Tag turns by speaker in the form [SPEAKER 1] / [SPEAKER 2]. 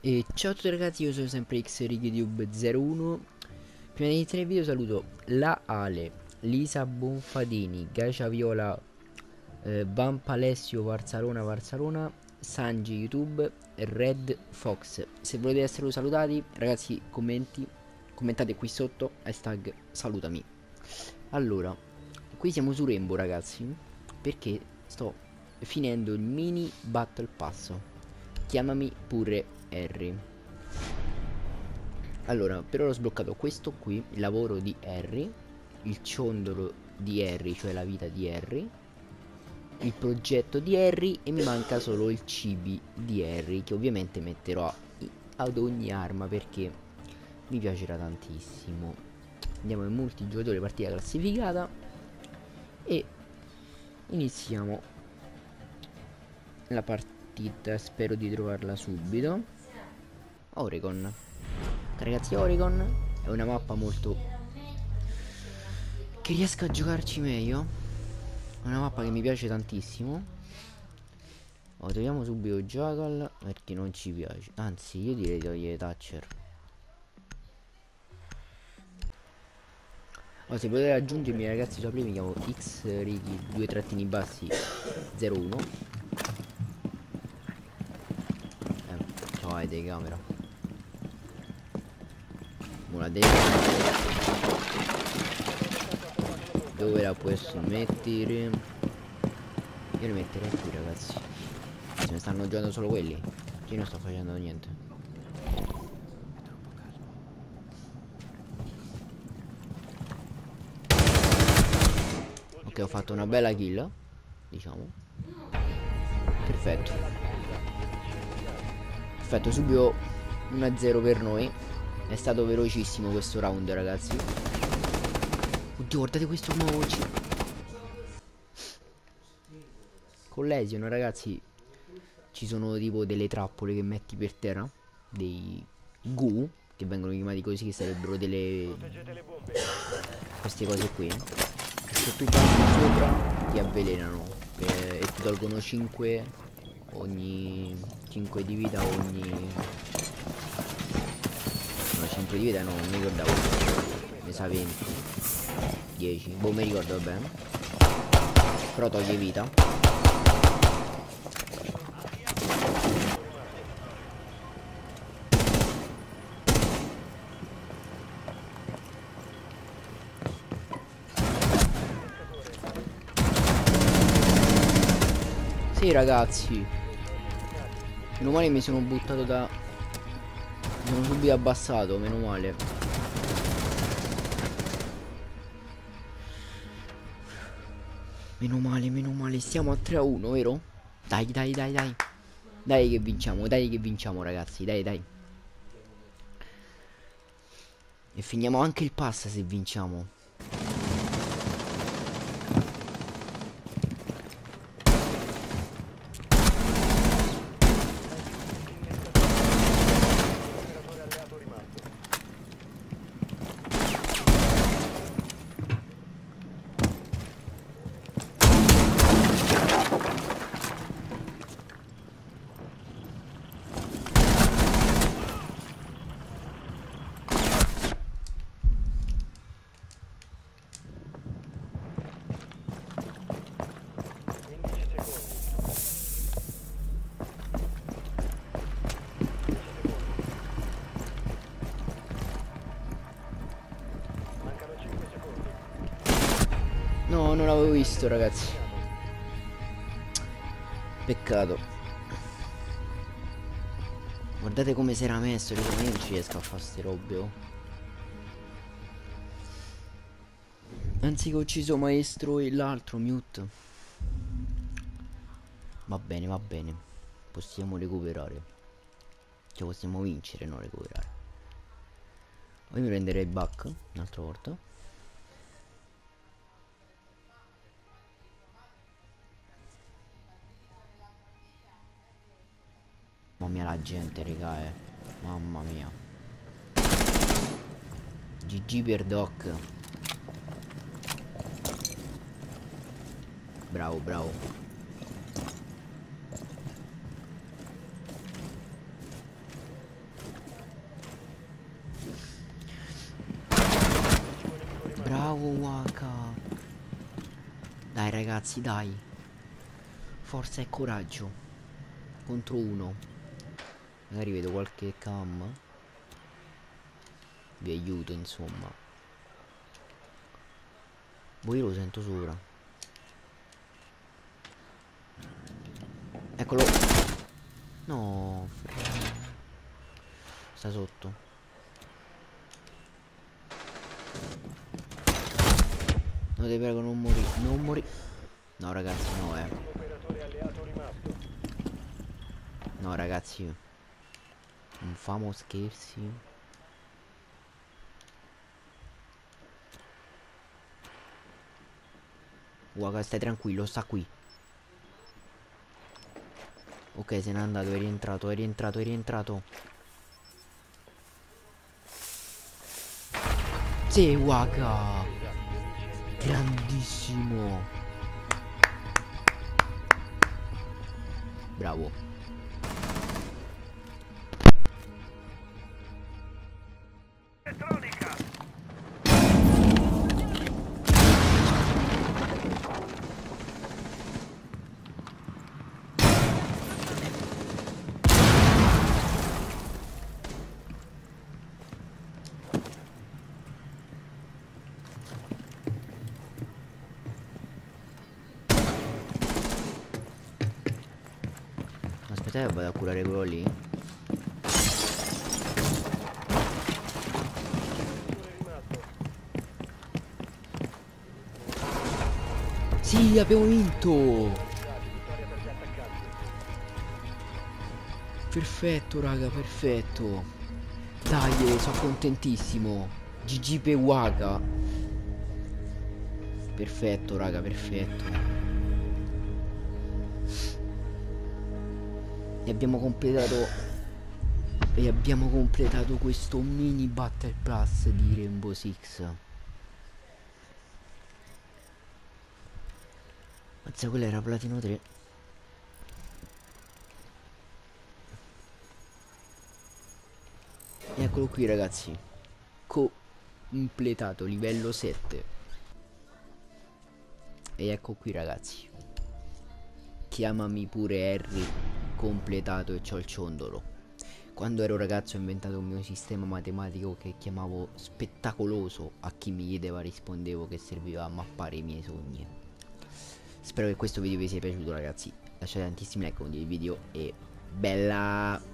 [SPEAKER 1] E ciao a tutti ragazzi, io sono sempre XRigTube01 Prima di iniziare il video saluto la Ale, Lisa Bonfadini, Gacia Viola, eh, Vampa Alessio Varzalona Varzalona, Sanji YouTube, Red Fox. Se volete essere salutati ragazzi commenti, commentate qui sotto, hashtag salutami. Allora, qui siamo su Rainbow ragazzi Perché sto finendo il mini Battle Pass Chiamami pure Harry allora per ora ho sbloccato questo qui il lavoro di Harry il ciondolo di Harry cioè la vita di Harry il progetto di Harry e mi manca solo il cibi di Harry che ovviamente metterò ad ogni arma perché mi piacerà tantissimo. Andiamo in multigiocatore partita classificata e iniziamo la partita spero di trovarla subito. Oregon. Ragazzi Oregon è una mappa molto Che riesco a giocarci meglio. È una mappa che mi piace tantissimo. Oh, Togliamo subito Jackal Perché non ci piace. Anzi io direi di togliere Thatcher Oh, se potete raggiungermi ragazzi su Play mi chiamo X Rigi due trattini bassi 01 eh, Ciao hai telecamera. Una deve dove la posso mettere? Io li metterei qui ragazzi. Se ne stanno giocando solo quelli. Io non sto facendo niente ok ho fatto una bella kill diciamo. Perfetto. Perfetto subito 1-0 per noi. È stato velocissimo questo round ragazzi. Oddio guardate questo mochi. Con Lesion ragazzi Ci sono tipo delle trappole che metti per terra Dei gu Che vengono chiamati così che sarebbero delle Queste cose qui Se tu passi sopra. Ti avvelenano E ti tolgono 5 Ogni 5 di vita ogni 5 di vita no, non mi ricordavo. Ne sa 20 10 Boh mi ricordo bene Però toglie vita Sì ragazzi Meno male mi sono buttato da sono subito abbassato, meno male. Meno male, meno male. Stiamo a 3 a 1, vero? Dai, dai, dai, dai. Dai che vinciamo, dai che vinciamo, ragazzi. Dai, dai. E finiamo anche il pass se vinciamo. Non l'avevo visto, ragazzi. Peccato. Guardate come si era messo, io non ci riesco a fare ste robe, oh. Anzi che ho ucciso maestro e l'altro mute. Va bene, va bene. Possiamo recuperare. Cioè possiamo vincere, non recuperare. Poi mi prenderei back un'altra volta. Mamma mia la gente, raga, eh. Mamma mia. GG per Doc. Bravo, bravo. Bravo Waka. Dai ragazzi, dai. Forza e coraggio. Contro uno. Magari vedo qualche cam. Vi aiuto, insomma. Boh, io lo sento sopra. Eccolo. No. Sta sotto. No, ti prego, non morì. Non morì. No, ragazzi, no, eh. No, ragazzi. Non famo scherzi. Guarda, stai tranquillo, sta qui. Ok, se n'è andato, è rientrato, è rientrato, è rientrato. Sì, Waka. Grandissimo. Bravo. Aspetta vado a curare quello lì Sì abbiamo vinto. Perfetto raga perfetto. Dai sono contentissimo. GG Pewaga Perfetto raga perfetto e abbiamo completato e abbiamo completato questo mini battle plus di Rainbow Six. Mazza quella era platino 3 e eccolo qui ragazzi. Completato livello 7 e ecco qui ragazzi. Chiamami pure Harry completato e c'ho il ciondolo. Quando ero ragazzo ho inventato un mio sistema matematico che chiamavo spettacoloso. A chi mi chiedeva rispondevo che serviva a mappare i miei sogni. Spero che questo video vi sia piaciuto ragazzi. Lasciate tantissimi like con il video e bella...